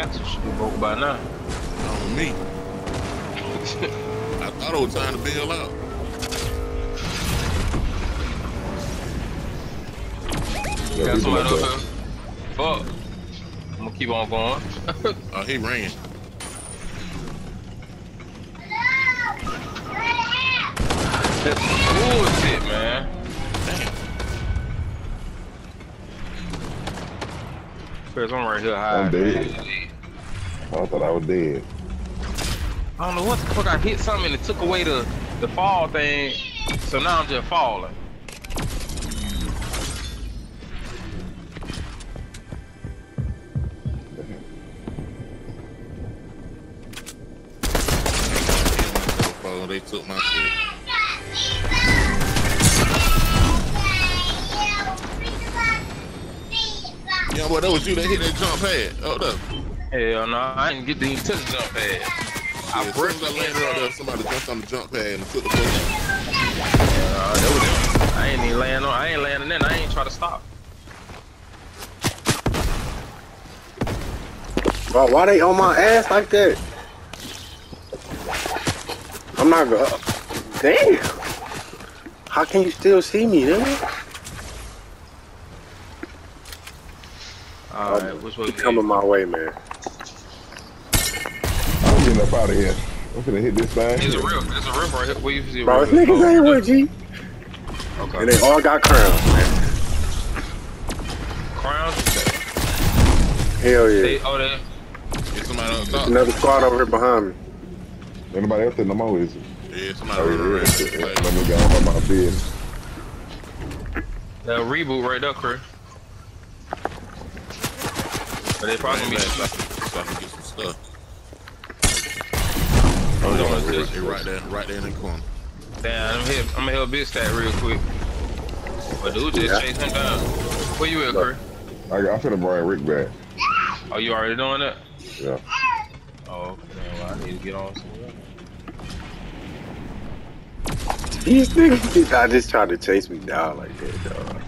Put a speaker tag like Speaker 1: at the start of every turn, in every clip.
Speaker 1: axle should be broke by now.
Speaker 2: On me. I thought it was time to bail out.
Speaker 1: You got somebody up here? Fuck. I'm gonna keep on going.
Speaker 2: Oh, he ran.
Speaker 1: That's bullshit, man.
Speaker 2: Damn.
Speaker 1: Chris, I'm right here high.
Speaker 3: I'm dead. I thought I was dead.
Speaker 1: I don't know what the fuck. I hit something and it took away the the fall thing. So now I'm just falling.
Speaker 2: They took my shit. Yeah, boy, that was you that hit that jump pad. Oh, no.
Speaker 1: Hell no, I didn't get to even touch the jump pad. I
Speaker 2: Yeah, as soon
Speaker 1: brushed
Speaker 2: as I landed out there, somebody jumped on the jump pad and took the photo.
Speaker 1: Uh, that was it. I ain't even laying on. I ain't laying in. I ain't try to stop.
Speaker 4: Bro, why they on my ass like that? I'm not gonna. Damn. How can you still see me, nigga?
Speaker 1: All right, which way
Speaker 4: coming my way, man.
Speaker 3: I'm getting up out of here. I'm gonna hit this thing.
Speaker 1: There's a rip. There's a rip right here. Where you see a
Speaker 4: Bro,
Speaker 1: rip?
Speaker 4: this niggas everywhere, G.
Speaker 1: Okay.
Speaker 4: And they all got crowns, man.
Speaker 1: Crowns.
Speaker 4: Hell
Speaker 1: They,
Speaker 4: yeah.
Speaker 1: oh, they.
Speaker 2: Yeah, somebody on
Speaker 4: There's
Speaker 2: top.
Speaker 4: another squad over here behind me.
Speaker 3: Anybody else there no more, is it?
Speaker 2: Yeah, somebody
Speaker 3: Oh,
Speaker 2: running
Speaker 3: yeah,
Speaker 2: around.
Speaker 3: Let me go on my business.
Speaker 1: That reboot right there, Chris. But they probably
Speaker 2: Running
Speaker 1: be.
Speaker 2: back so so I can get some stuff.
Speaker 1: Oh,
Speaker 2: Yeah,
Speaker 1: no,
Speaker 2: right,
Speaker 1: it's just-
Speaker 2: right there, right there in the corner.
Speaker 1: Damn, I'm here. I'm gonna help Big Stat real quick. But dude just
Speaker 4: Yeah.
Speaker 1: chase him down. Where you at, Chris?
Speaker 3: I, I'm finna bring Rick back.
Speaker 1: Oh, you already doing that?
Speaker 3: Yeah.
Speaker 1: Oh, okay. Well, I need to get on somewhere.
Speaker 4: These niggas, I just tried to chase me down like that, dog.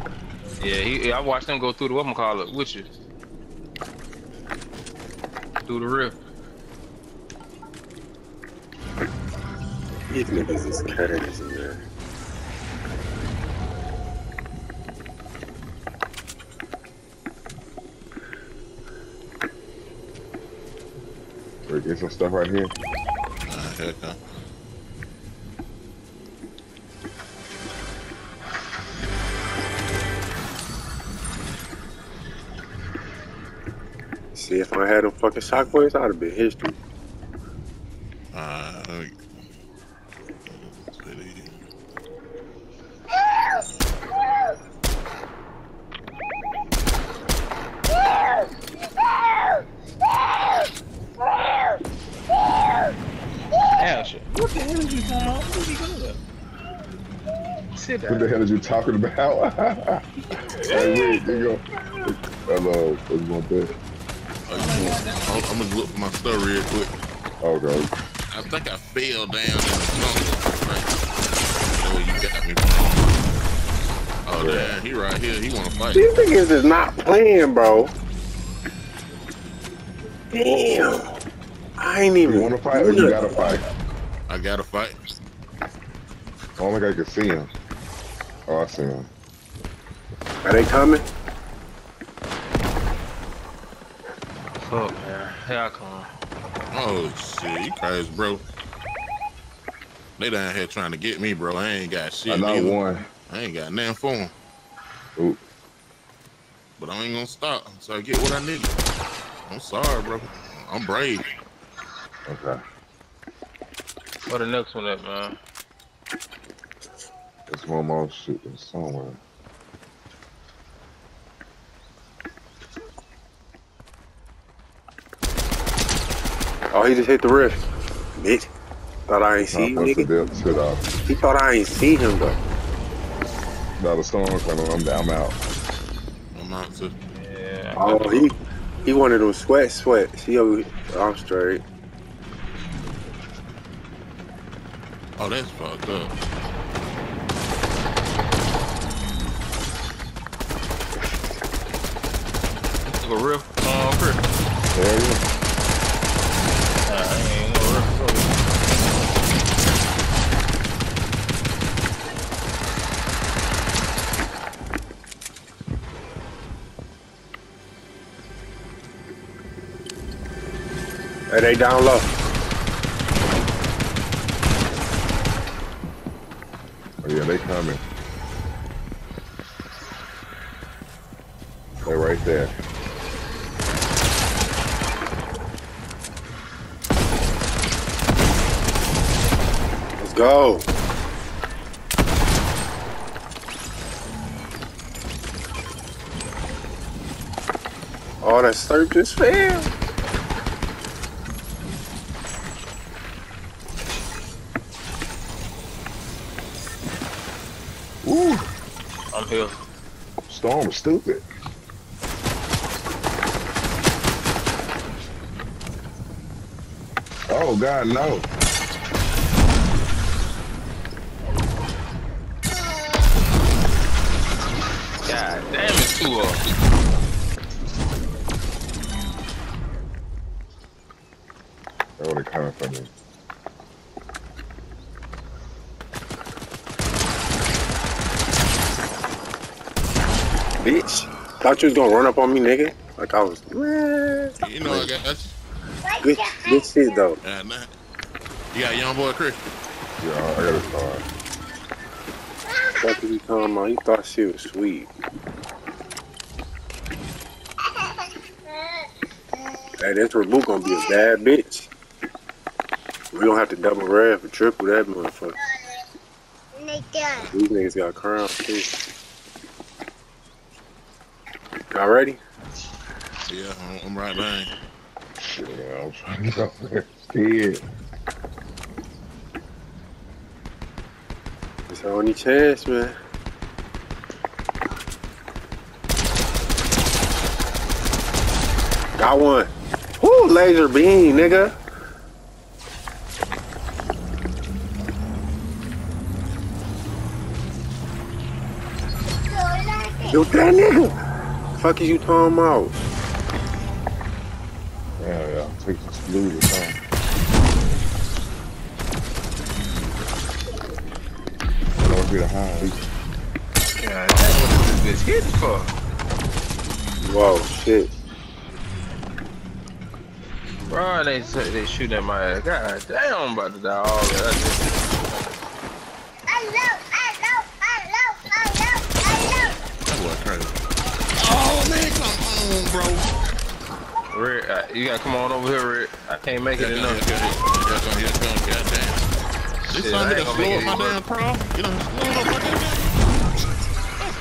Speaker 1: Yeah, he, I watched him go through the whatchamacallit with you. Through the rift.
Speaker 4: These niggas is crazy, man.
Speaker 3: Get some stuff right here.
Speaker 2: Ah, here it.
Speaker 4: See, if I had them fucking shockwaves, I'd have been history.
Speaker 2: Uh,
Speaker 1: Damn shit. What the hell is you talking about? Where you going? Sit
Speaker 3: What the hell are you talking about? hey, Rick, you go. Hello, what's going on?
Speaker 2: I'm, I'm gonna look for my stuff real quick.
Speaker 3: Okay.
Speaker 2: I think I fell down in the jungle. Oh, you got me. From. Oh, damn, he right here. He wanna fight.
Speaker 4: These niggas is not playing, bro. Damn. I ain't even.
Speaker 3: You wanna fight or you gotta fight?
Speaker 2: I gotta fight.
Speaker 3: I don't think I can see him. Oh, I see him.
Speaker 4: Are they coming?
Speaker 1: Fuck, man. Here I come.
Speaker 2: Oh shit, you crazy, bro. They down here trying to get me, bro. I ain't got shit.
Speaker 3: Another
Speaker 2: neither.
Speaker 3: one.
Speaker 2: I ain't got nothing for him.
Speaker 3: Ooh.
Speaker 2: But I ain't gonna stop until I get what I need. I'm sorry, bro. I'm brave.
Speaker 3: Okay.
Speaker 1: Where the next one at, man?
Speaker 3: There's one more shooting somewhere.
Speaker 4: Oh, he just hit the rift. Bitch. Thought I ain't see you,
Speaker 3: Nah, that's
Speaker 4: nigga.
Speaker 3: deal. Shit off.
Speaker 4: He thought I ain't see him, though.
Speaker 3: Now the storm coming. I'm, I'm out.
Speaker 2: I'm out to.
Speaker 1: Yeah.
Speaker 4: Oh, he he wanted them sweat sweat. See, over I'm straight.
Speaker 2: Oh, that's fucked up.
Speaker 1: Rift. Uh.
Speaker 3: There you go.
Speaker 4: Hey, they down low.
Speaker 3: Oh, yeah, they coming. They're right there.
Speaker 4: Let's go. Oh, that slurp just failed.
Speaker 3: Ooh,
Speaker 1: I'm here.
Speaker 3: storm is stupid. Oh God, no!
Speaker 1: Damn it, two of them.
Speaker 3: That's where coming from. me.
Speaker 4: Bitch. Thought you was gonna run up on me, nigga. Like I was. Man.
Speaker 2: You know I got that's
Speaker 4: Good, good shit though.
Speaker 2: uh, nah. You got young boy Chris.
Speaker 3: Yeah, I gotta start.
Speaker 4: What you talking about? You thought she was sweet. Hey, this Rebu gonna be a bad bitch. We don't have to double rev or triple that motherfucker. These niggas got crowns too. Y'all ready?
Speaker 2: Yeah, I'm, right behind.
Speaker 3: Yeah, I'm trying to get up there. Scared.
Speaker 4: It's our only chance, man. Got one. Whoo, laser beam, nigga. Yo, that nigga. Fuck is you talking about?
Speaker 3: Yeah, yeah. Take this blue or something. I don't be the high.
Speaker 1: God damn, what is this bitch hitting for?
Speaker 4: Whoa, shit.
Speaker 1: Bro, they say they shooting at my ass. God damn, I'm about to die all of that.
Speaker 2: That boy crazy. Oh man, come on, bro.
Speaker 1: Red, uh, you gotta come on over here, Red. I can't make
Speaker 2: Here
Speaker 1: it
Speaker 2: it comes,
Speaker 1: enough.
Speaker 2: here it comes, here it comes, goddamn. This
Speaker 1: Shit,
Speaker 2: son
Speaker 1: I
Speaker 2: nigga
Speaker 1: ain't gonna
Speaker 2: slow up my damn crawl. You know, slow up my damn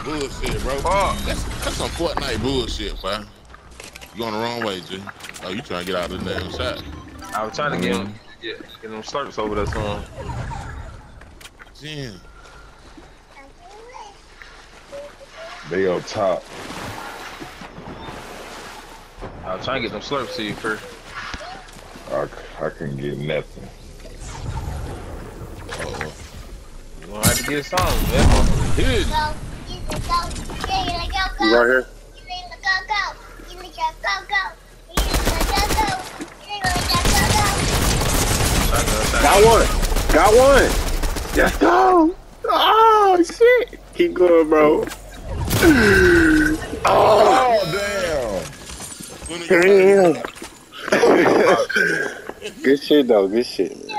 Speaker 2: Bullshit, bro.
Speaker 1: Fuck.
Speaker 2: That's, that's some Fortnite bullshit, bro. You going the wrong way, G. Oh, you trying to get out of the damn shot.
Speaker 1: I was trying to get him, get, get them slurps over there soon.
Speaker 2: Damn.
Speaker 3: They up top.
Speaker 1: I was trying to get them slurps to you first.
Speaker 3: I, c- I couldn't get nothing.
Speaker 2: Uh-oh.
Speaker 1: You gonna have to get some. That motherfucker huge.
Speaker 4: You right here? Got one. Got one. Let's go. Oh, shit. Keep going, bro. Oh,
Speaker 3: Oh,
Speaker 2: When
Speaker 4: damn. good shit, though. Good shit.